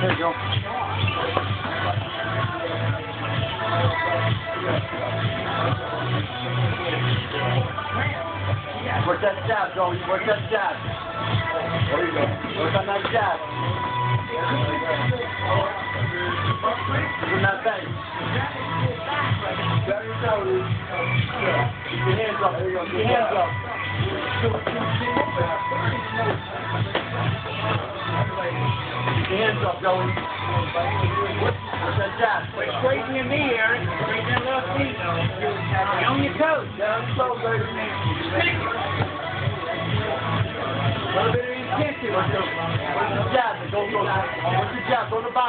There you go. Work that jab, Joey. Work that jab. There you go. Work on that jab. Doing that bang. Grab your shoulders. Keep your hands up. Keep your hands up. Keep your hands up, Joey. That jab. Straighten your knee, Erick. Straighten that left knee. Be on your toes. Down slow, baby. A little bit of intensity. What's your, what's your jab? Go, go. What's your jab? Go to the.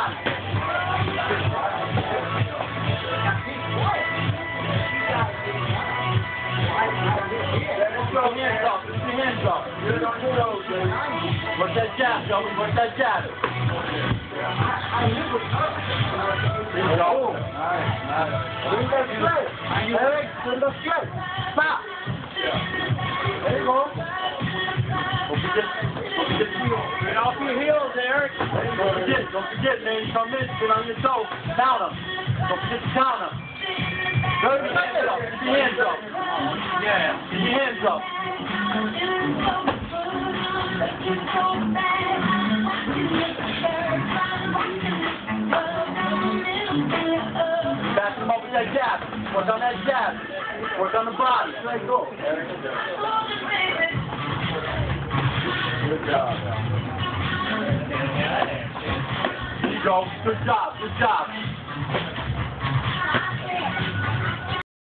Let's go. Hands your hands. Get it on nose, baby. What's that jab, Joey? What's that jab? Erick. Stop. There you go. Get off your heels, Erick. Don't forget, don't forget, man. Come in, sit on your toe, count them. Don't forget to count them. Get your hands up. Get your hands up. Yeah. Get your hands up. Jab. Work on that jab. Work on the body. You go. Good job. There you go. Good job. Good job.